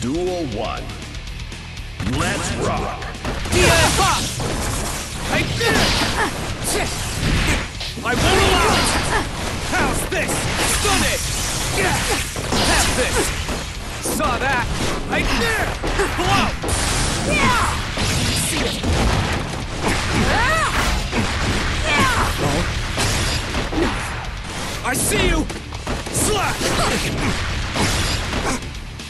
Duel 1. Let's rock! Take this! I won't allow it! How's this? Stun it! Have this! Saw that! I dare! Blow! See it! I see you! Slash!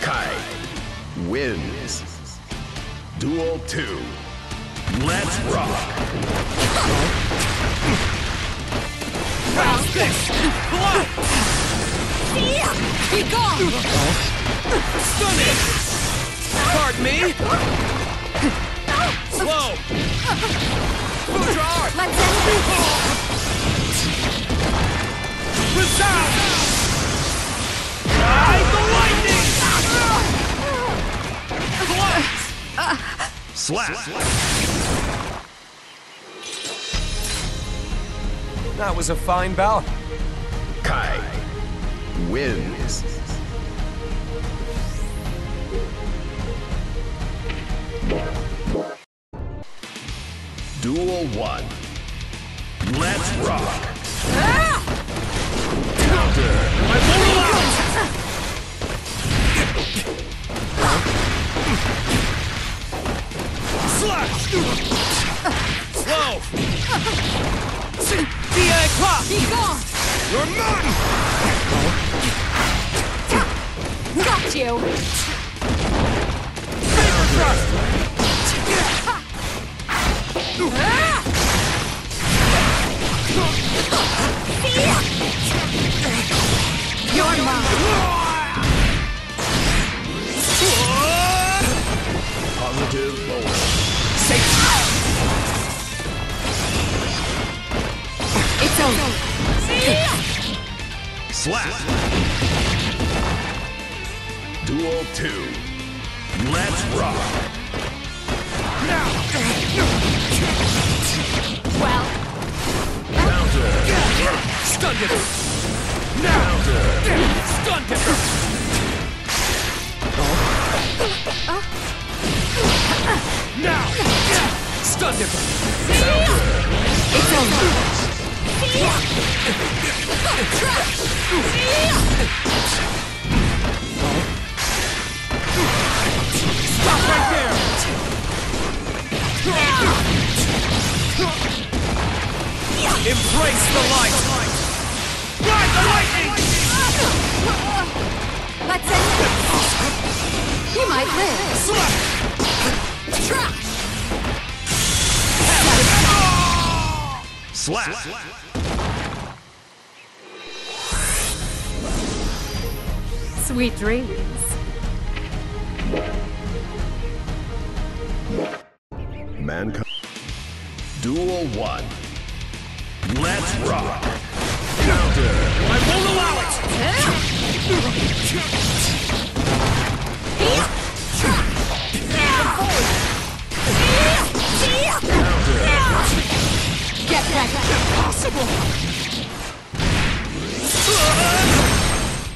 Ky wins. Duel 2. Let's rock! How's this? Blow! Be gone! Stun it! Pardon me? Slow! Foudre Arc! Let's end this! Resound! Ride Slap! That was a fine bout. Ky wins. Duel 1. Let's rock! Counter! I won't allow it! Slash! Slow! DA pop! Be gone! You're mine! Got you! Finger thrust! You're mine! Positive bonus. It's over! Slap! Duel 2. Let's rock! Now! Well, Counter! Stun dipper! Now! Stun dipper! Now! Stun dipper! it's over! Stop right there! Embrace the light! Ride the lightning! Let's end this! You might live! Slap! Trash! Slap! Sweet dreams. Mankind. Duel 1. Let's rock! Counter! I won't allow it! Get ready! Impossible!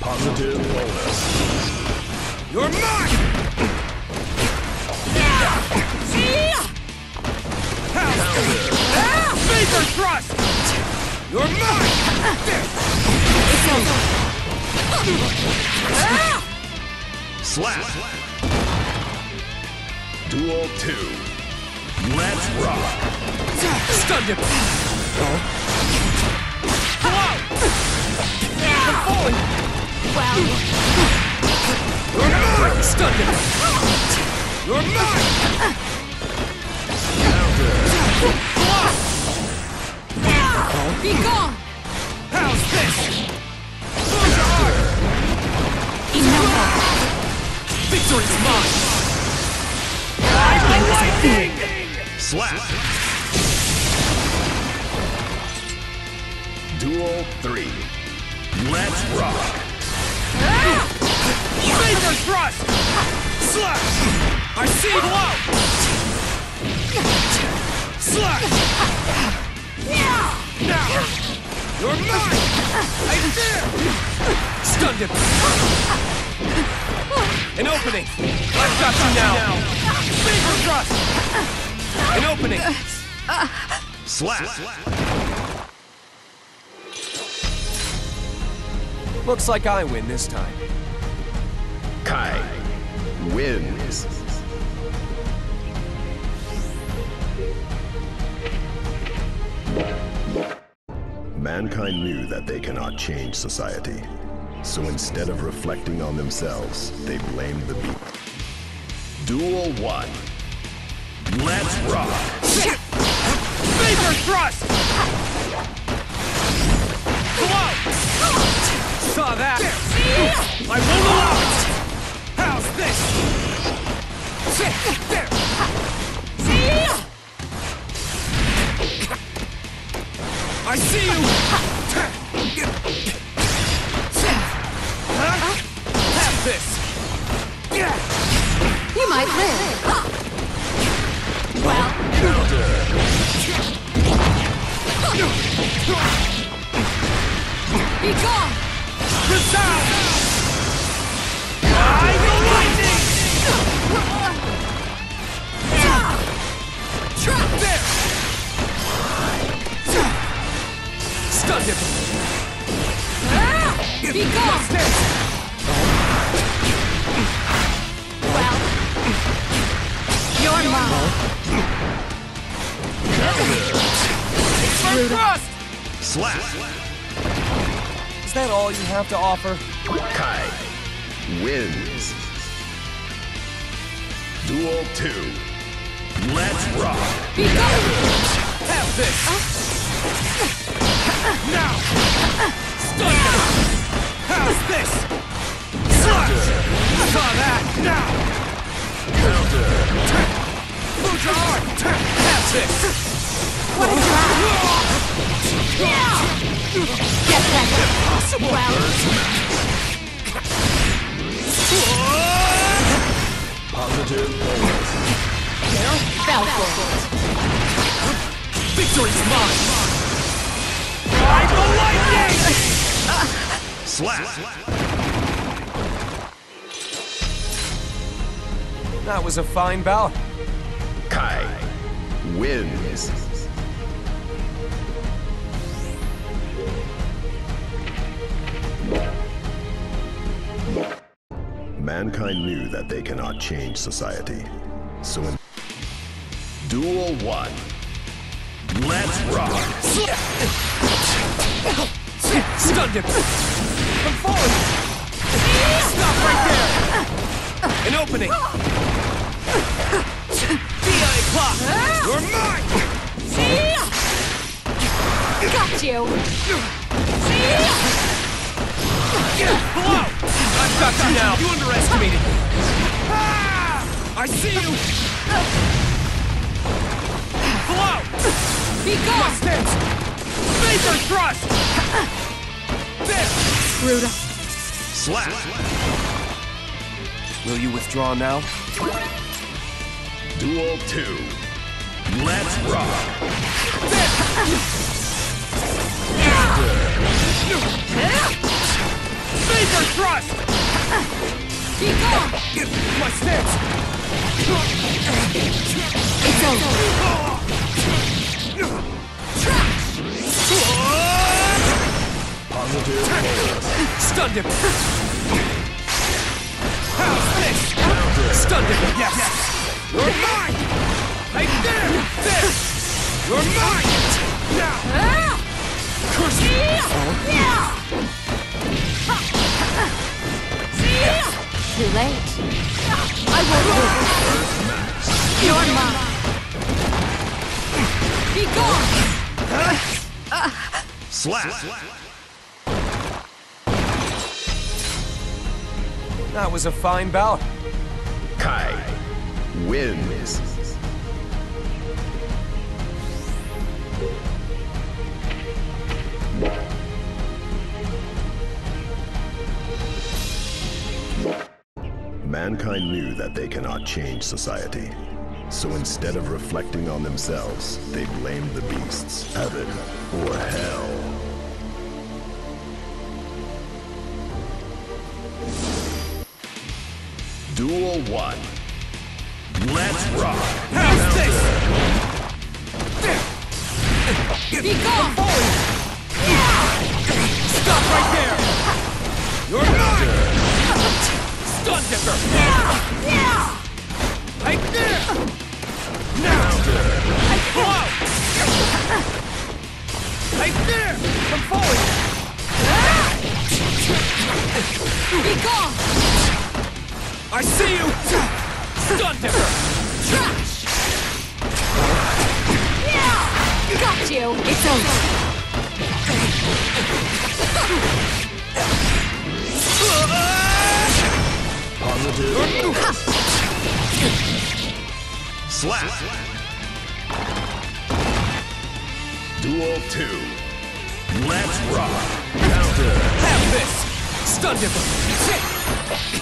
Positive bonus. You're mine! Thrust! You're mine! It's over! Slap! Duel 2. Let's rock! Stun dipper! Hello! I'm falling! Well, You're mine! Stun dipper! You're mine! Be gone! How's this? Foudre Arc! Enough! Victory's mine! lightning! Slap. Duel 3. Let's rock. Finger thrust! Slash! I see blow! Slash! Now! You're mine! I fear! Stunned him! An opening! I've got you now! Finger thrust! An opening! Slap. Looks like I win this time. Ky wins. Mankind knew that they cannot change society. So instead of reflecting on themselves, they blamed the beat. Duel 1. Let's rock! Finger thrust! Blow! Saw that! I won't allow it! How's this? I see you! Resound! That all you have to offer? Ky wins. Duel 2. Let's rock! Be! Have this! Now! Him! How's this? Slash! Saw that! Now! Move your arm! Have this! What a Get that! Well, Positive bonus. for it. Victory's mine! Ride the lightning! Slap! That was a fine bout. Ky wins. Mankind knew that they cannot change society. So in Duel 1. Let's rock! Stunned him! I'm falling! Stop right there! An opening! Dire Eclat! You're mine! Got you! Blow! I've got you now! You underestimated me! Ah! I see you! Blow! Be gone! Stance! Vapor thrust! There! Rude. Slap! Will you withdraw now? Duel 2. Let's rock! Vapor thrust! Be gone! My stance! It's over. Positive bonus. Stunned him! How's this? Stunned him! Yes! You're mine! Right there! There! You're mine! Now! Ah! Curse you! Too late. I won't lose. You're mine. Be gone. Huh? Slap. That was a fine bout. Ky wins. Thank Mankind knew that they cannot change society. So instead of reflecting on themselves, they blamed the beasts, heaven, or hell. Duel 1. Let's rock! How's this? Be gone! Stop right there! You're mine! Stun dipper! Yeah! Yeah! Right there! Now! Out! Right there! Come forward! Be gone! I see you! Stun dipper! Trash! Yeah! Got you! It's over! Slap! Duel 2. Let's rock! Counter! Have this! Stun dipper!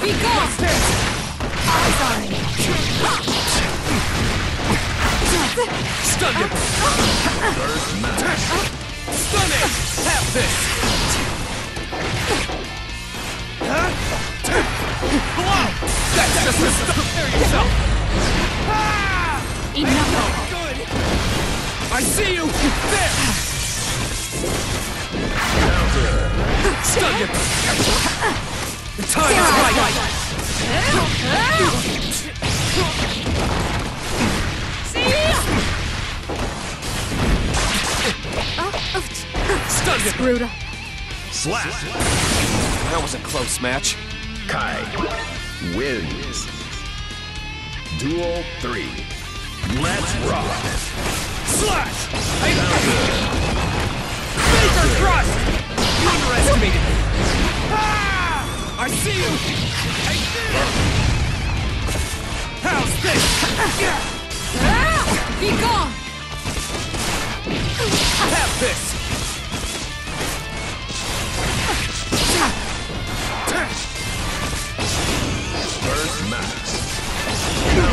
Be gone! Eyes on me! Stun dipper! First match. Stun it! Have this! Just a stun! Prepare yourself! Ah! Enough! Good! I see you! There! Stun dipper! The time is right! Stun dipper! Screwed up. Slap! That was a close match. Ky wins. Duel 3. Let's rock! Slash! I Laser thrust! You underestimated me! Ah! I see you! I see How's this? Be gone! Have this!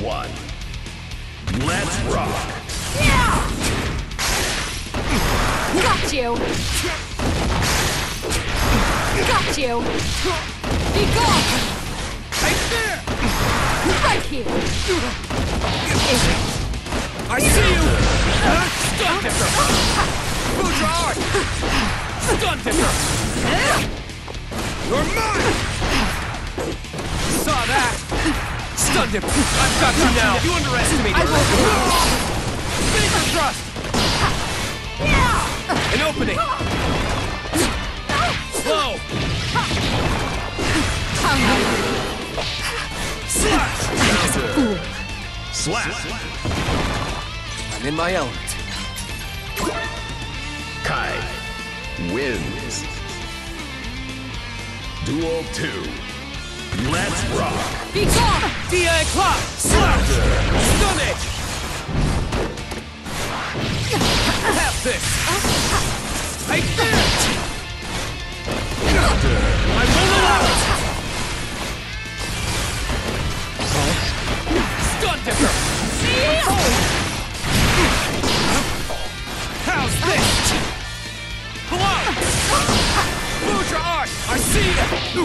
Duel 1. Let's rock! got you! Got you! Be gone! Right there! Right here! I see you! Stun dipper! Foudre Arc! Stun dipper! You're mine! Saw that! Stun dipper! I've got you now! You underestimated I me! will Finger thrust! An opening! Slow! Slash! Slap! I'm in my element. Ky wins. Duel 2. Let's rock! Be gone! Dire Eclat! Slash! Stun it! Have this! Right there! I will allow it! Stun dipper! How's this? Out! Foudre Arc! I see you!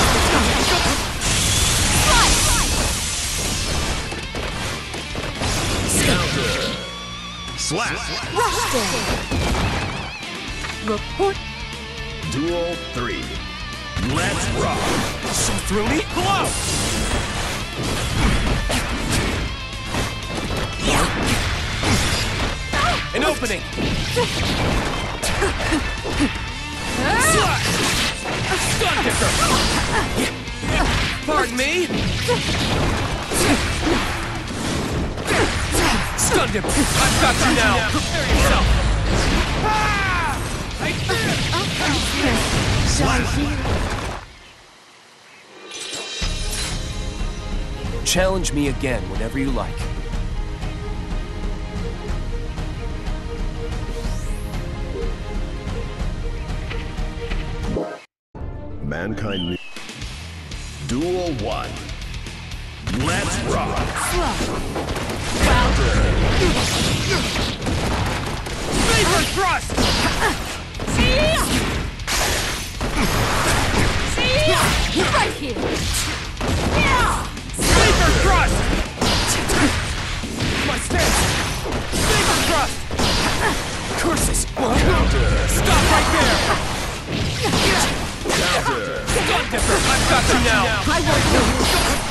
Slap! Report. Duel 3. Let's rock! So through me? Hello! An opening! Slash! Pardon me? Stun dipper! I've got you now! Prepare yourself! Right there! Challenge me again whenever you like. Mankind. Duel 1. Let's rock! Vapor thrust! Right here. Vapor thrust! My stance! Vapor thrust! Curses! Stop right there! Stun dipper! I've got you now! I won't lose.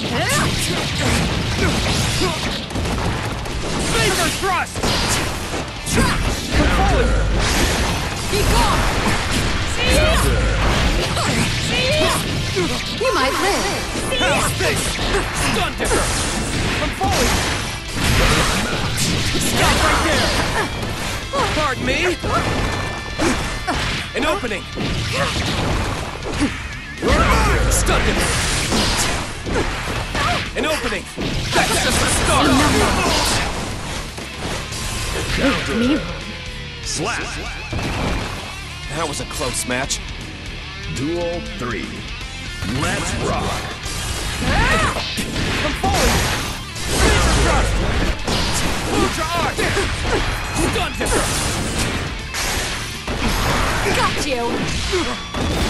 Vapor thrust! Be gone. You might live. How's this? Stun dipper! I'm falling! Stop right there! Pardon me? An opening! Stun dipper! An opening! That's just the start! Me. Slap! That was a close match. Duel 3. Let's rock! I'm falling! Vapor thrust! Ultra arc! Stun! Got you.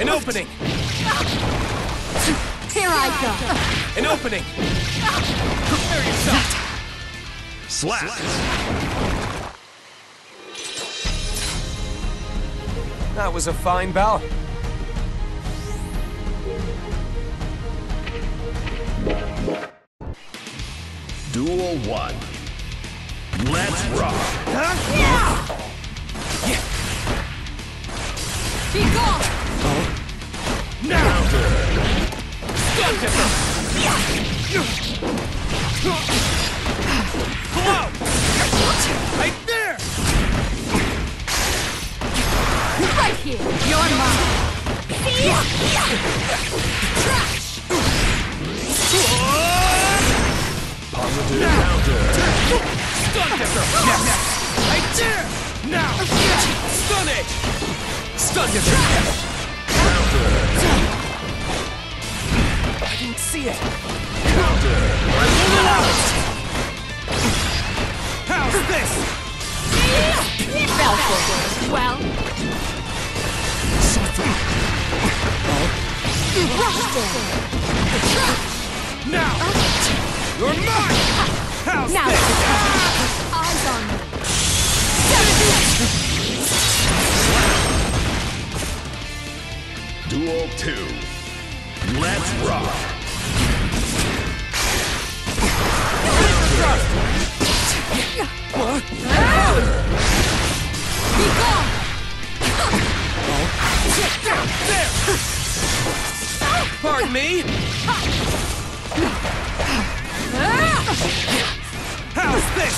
An opening! here I go. An opening! Prepare yourself! Slap! That was a fine bout. Duel 1. Let's rock! Yeah. Be gone. Now! Hello! Right! Right here. Trash. Positive counter! Stun dipper! Right there! Now! Stun it! Stun dipper! I didn't see it! How's this? Fell for it. Well, Rushdown. Now! You're mine! How's Now, this? eyes on me. Duel 2. Let's rock! Be gone! There! Pardon me? How's this?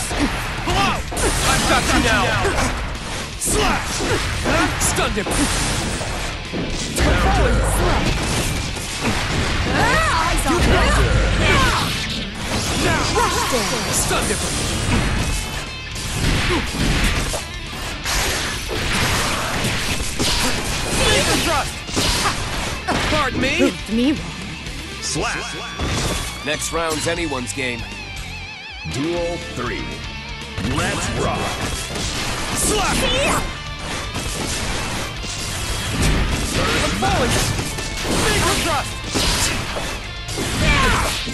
Blow! I've got you now! Slash! Stunned him! Eyes on! Now! Rushed him! Stunned him! Thrust! Pardon me? Proved me wrong. Slap. Next round's anyone's game. Duel 3. Let's rock. Slap! I'm falling! Finger thrust!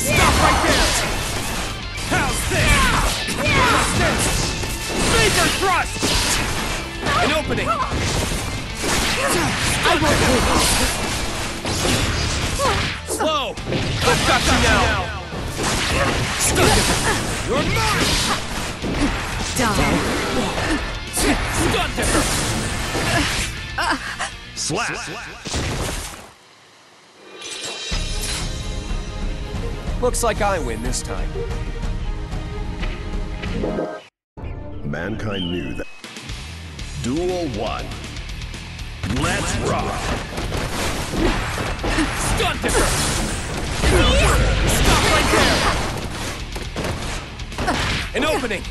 Stop right there! How's this? How's this? Thrust! An opening! I won't lose. Slow! I've got you now! Stunned him! You're mine! Die. Stunned him! Uh, Slap. Looks like I win this time. Mankind knew that. Duel 1. Let's rock. Stunned him! Stop right there! An opening!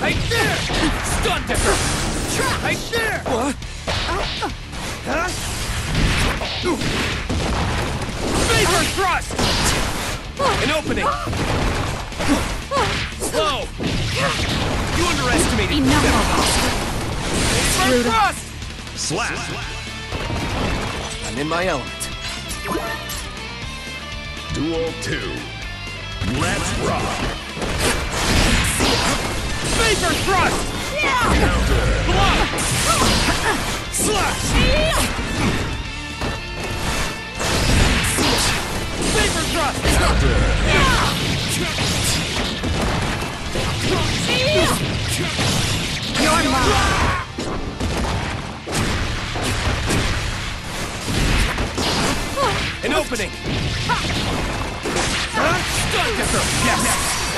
Right there! Stunned him! Right there! What? Huh? Vapor thrust! An opening! Slow! You underestimated Enough me! of Vapor thrust! Slap. I'm in my element. Duel 2. Let's rock. Vapor thrust! Block! Slash! Vapor thrust! An opening! Yes!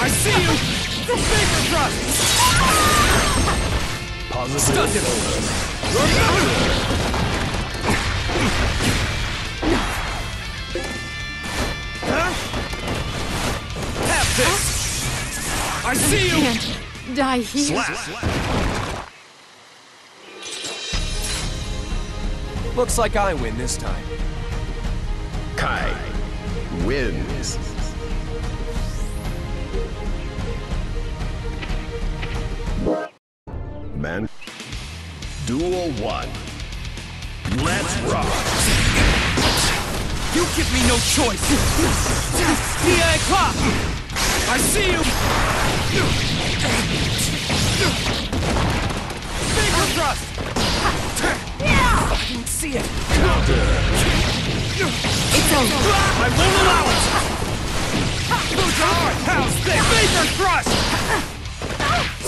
I see you! Vapor thrust! Stun dipper! Huh? Have this! I see you! Can't die here. Slap. Looks like I win this time. Ky wins. Duel 1. Let's rock. You give me no choice! Nia Clock! I see you! Finger thrust! Yeah! I didn't see it! It's over. I won't allow it! Move hard! How's this? Finger thrust!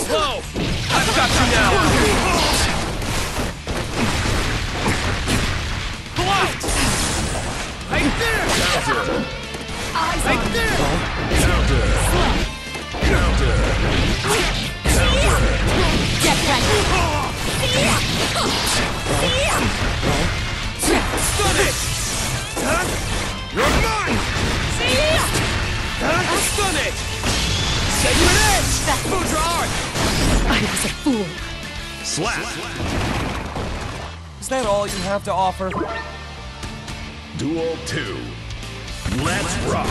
Slow! Slap. Is that all you have to offer? Duel 2. Let's rock.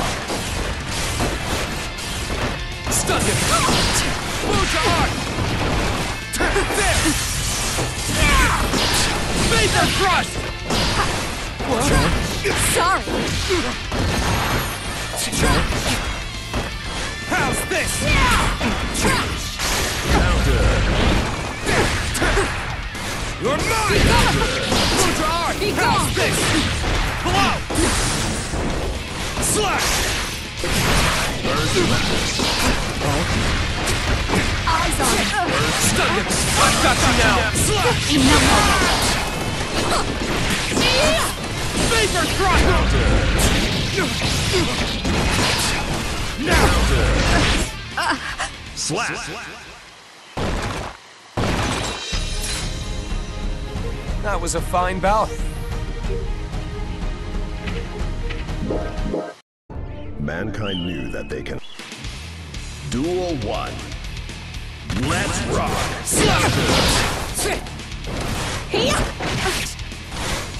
Stun him! Move your arm! There! Vapor thrust! Sorry. You're mine! Ultra Arc! How's this? Blow! Slash! Burst! Oh. Eyes on it! Stun him! I've got you now! Slash! Enough! Vapor Throttle! Now! Uh. Slash! That was a fine bout. Mankind knew that they can. Duel 1. Let's rock!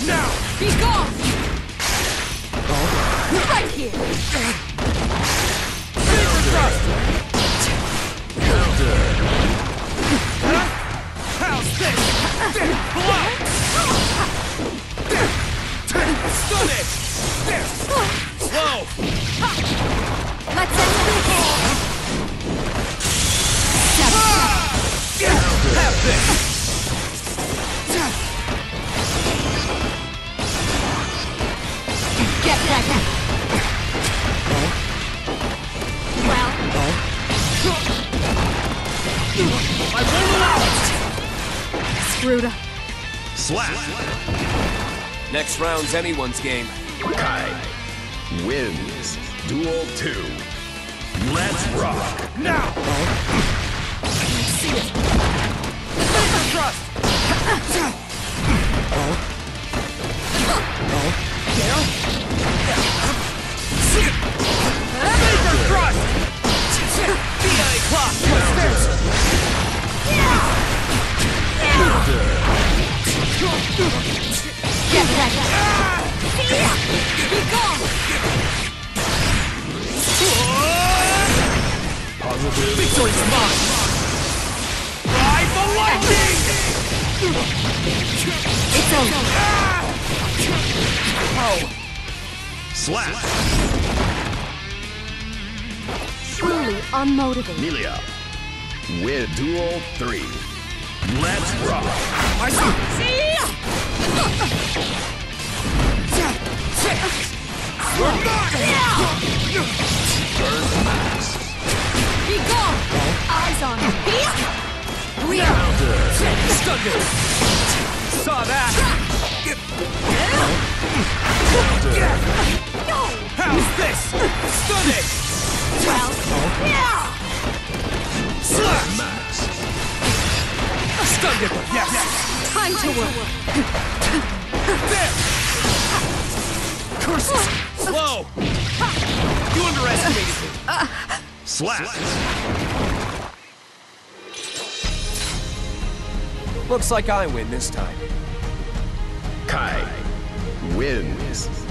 Now! Be gone! Right here! Vapor Thrust! How's this? Block! Stun it! Slow! Let's end this! Have this! Get back! Well, I won't screwed up. Slap! Next round's anyone's game. Ky wins. Duel 2. Let's rock! Now! Vapor Thrust! Vapor Thrust! VI Clock! Get back! Be gone! Victory's mine! Ride the lightning! It's over. Slap! Truly unmotivated. Millia. Win. Duel 3. Let's rock! I see! You're mine! Be gone! Eyes on him. We are. Saw that! How's this? Stun it! Well, yeah! Slash! Stunned it! Yes! Time to work. There! Curses! Slow! You underestimated me! Slap! Looks like I win this time. Ky wins.